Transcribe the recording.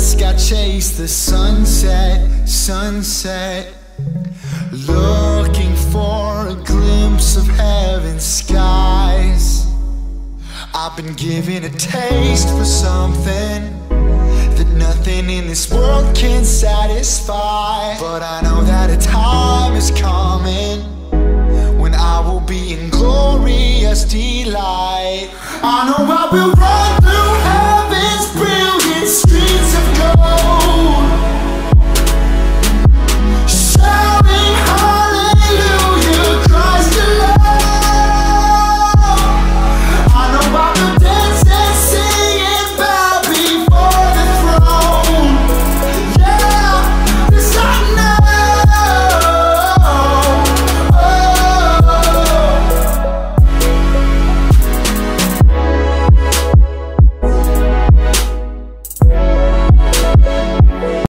dusk I chase the sunset, sunset. Looking for a glimpse of heaven's skies. I've been given a taste for something That nothing in this world can satisfy. But I know that a time is coming When I will be in glorious delight. I know I will rise